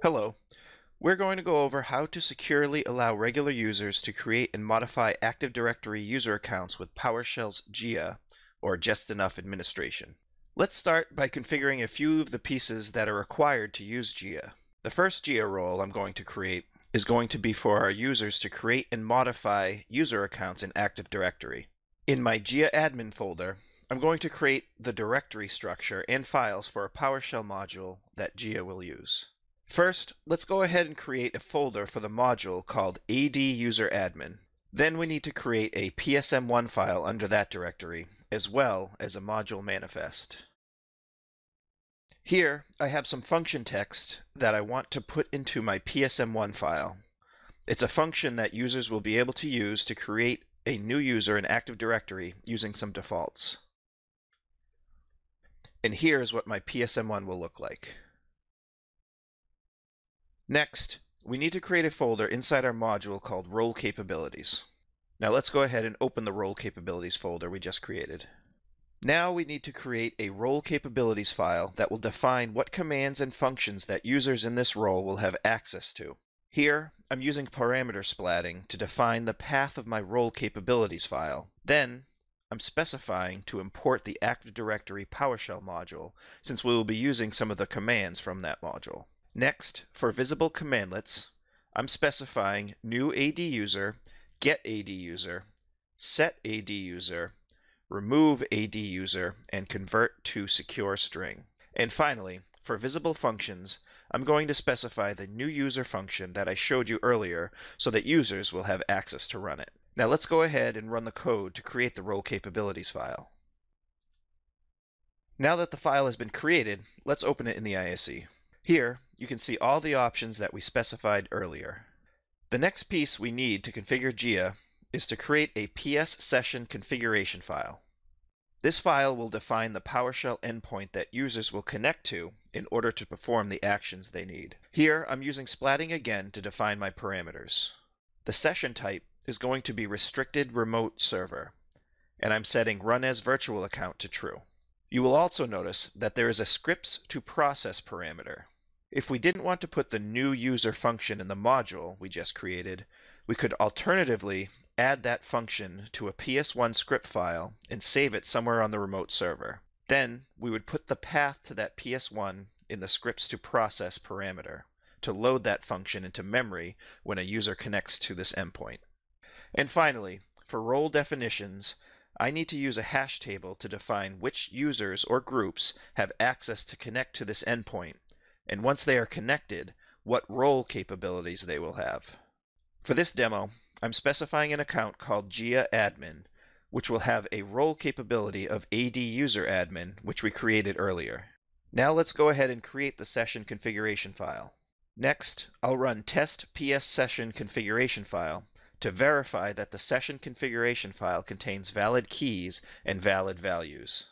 Hello. We're going to go over how to securely allow regular users to create and modify Active Directory user accounts with PowerShell's JEA, or Just Enough Administration. Let's start by configuring a few of the pieces that are required to use JEA. The first JEA role I'm going to create is going to be for our users to create and modify user accounts in Active Directory. In my JEA admin folder, I'm going to create the directory structure and files for a PowerShell module that JEA will use. First, let's go ahead and create a folder for the module called ADUserAdmin. Then we need to create a PSM1 file under that directory, as well as a module manifest. Here, I have some function text that I want to put into my PSM1 file. It's a function that users will be able to use to create a new user in Active Directory using some defaults. And here's what my PSM1 will look like. Next, we need to create a folder inside our module called Role Capabilities. Now let's go ahead and open the Role Capabilities folder we just created. Now we need to create a Role Capabilities file that will define what commands and functions that users in this role will have access to. Here, I'm using parameter splatting to define the path of my Role Capabilities file. Then, I'm specifying to import the Active Directory PowerShell module, since we will be using some of the commands from that module. Next, for visible commandlets, I'm specifying new AD user, get AD user, set AD user, remove AD user, and convert to secure string. And finally, for visible functions, I'm going to specify the new user function that I showed you earlier so that users will have access to run it. Now let's go ahead and run the code to create the role capabilities file. Now that the file has been created, let's open it in the ISE. Here, you can see all the options that we specified earlier. The next piece we need to configure JEA is to create a PS session configuration file. This file will define the PowerShell endpoint that users will connect to in order to perform the actions they need. Here, I'm using splatting again to define my parameters. The session type is going to be restricted remote server, and I'm setting run as virtual account to true. You will also notice that there is a scripts to process parameter. If we didn't want to put the new user function in the module we just created, we could alternatively add that function to a PS1 script file and save it somewhere on the remote server. Then we would put the path to that PS1 in the scripts to process parameter to load that function into memory when a user connects to this endpoint. And finally, for role definitions, I need to use a hash table to define which users or groups have access to connect to this endpoint and once they are connected, what role capabilities they will have. For this demo, I'm specifying an account called JEA Admin, which will have a role capability of AD User Admin, which we created earlier. Now let's go ahead and create the session configuration file. Next, I'll run test ps session configuration file to verify that the session configuration file contains valid keys and valid values.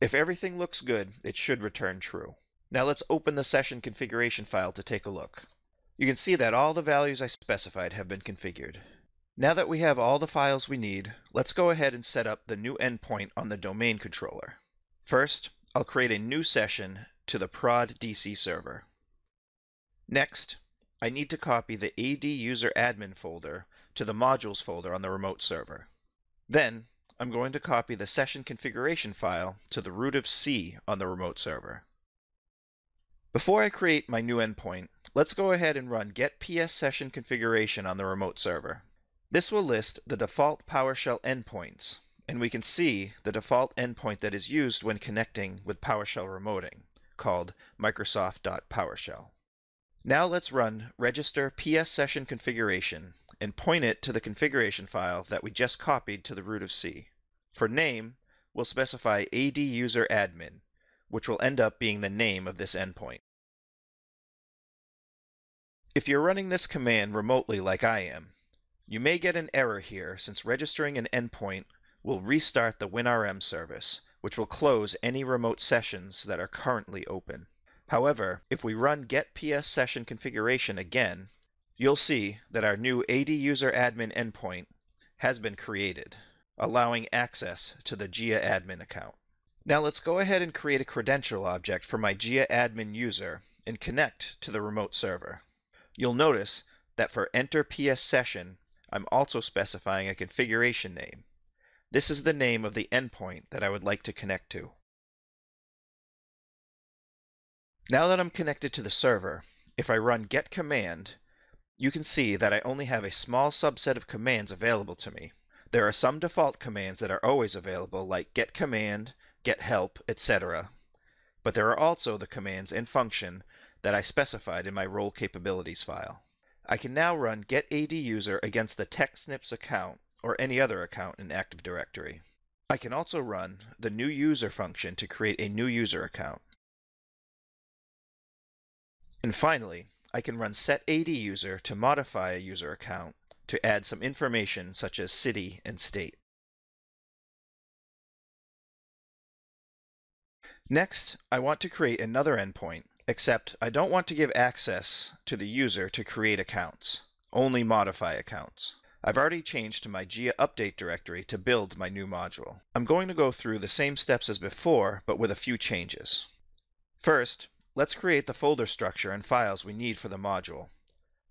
If everything looks good, it should return true. Now let's open the session configuration file to take a look. You can see that all the values I specified have been configured. Now that we have all the files we need, let's go ahead and set up the new endpoint on the domain controller. First, I'll create a new session to the prod DC server. Next, I need to copy the AD user admin folder to the modules folder on the remote server. Then, I'm going to copy the session configuration file to the root of C on the remote server. Before I create my new endpoint, let's go ahead and run get ps session configuration on the remote server. This will list the default PowerShell endpoints, and we can see the default endpoint that is used when connecting with PowerShell remoting, called Microsoft.PowerShell. Now let's run register ps session configuration and point it to the configuration file that we just copied to the root of C. For name, we'll specify AD user admin, which will end up being the name of this endpoint. If you're running this command remotely like I am, you may get an error here since registering an endpoint will restart the WinRM service, which will close any remote sessions that are currently open. However, if we run get ps session configuration again, you'll see that our new AD user admin endpoint has been created. allowing access to the JEA admin account. Now let's go ahead and create a credential object for my JEA admin user and connect to the remote server. You'll notice that for enter PS session, I'm also specifying a configuration name. This is the name of the endpoint that I would like to connect to. Now that I'm connected to the server, if I run get command, you can see that I only have a small subset of commands available to me. There are some default commands that are always available like get command, get help, etc. But there are also the commands and function that I specified in my role capabilities file. I can now run get AD user against the TechSnips account or any other account in Active Directory. I can also run the new user function to create a new user account. And finally, I can run set AD user to modify a user account to add some information such as city and state. Next, I want to create another endpoint, except I don't want to give access to the user to create accounts, only modify accounts. I've already changed to my JEA update directory to build my new module. I'm going to go through the same steps as before, but with a few changes. First, let's create the folder structure and files we need for the module.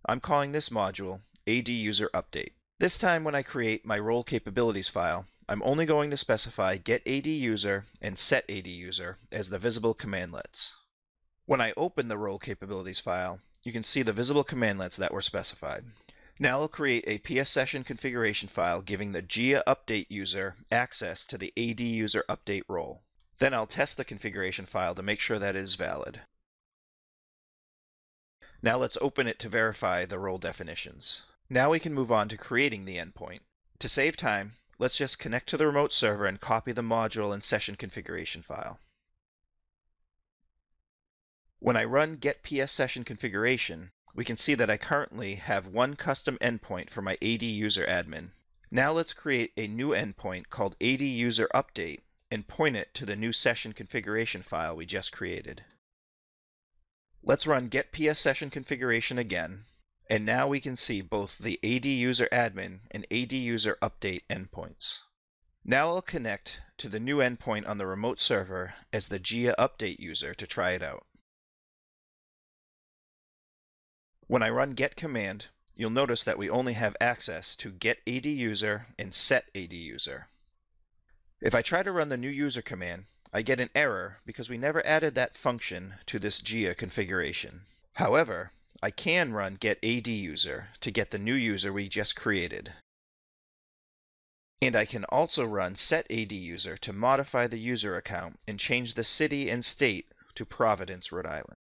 I'm calling this module AD User Update. This time when I create my role capabilities file, I'm only going to specify get AD user and set AD user as the visible commandlets. When I open the role capabilities file, you can see the visible commandlets that were specified. Now I'll create a PS session configuration file giving the JEA update user access to the AD user update role. Then I'll test the configuration file to make sure that it is valid. Now let's open it to verify the role definitions. Now we can move on to creating the endpoint. To save time, let's just connect to the remote server and copy the module and session configuration file. When I run get PS session configuration, we can see that I currently have one custom endpoint for my AD user admin. Now let's create a new endpoint called AD user update and point it to the new session configuration file we just created. Let's run get PS session configuration again and now we can see both the AD user admin and AD user update endpoints. Now I'll connect to the new endpoint on the remote server as the JEA update user to try it out. When I run get command, you'll notice that we only have access to get AD user and set AD user. If I try to run the new user command, I get an error because we never added that function to this JEA configuration. However, I can run get AD user to get the new user we just created. And I can also run set AD user to modify the user account and change the city and state to Providence, Rhode Island.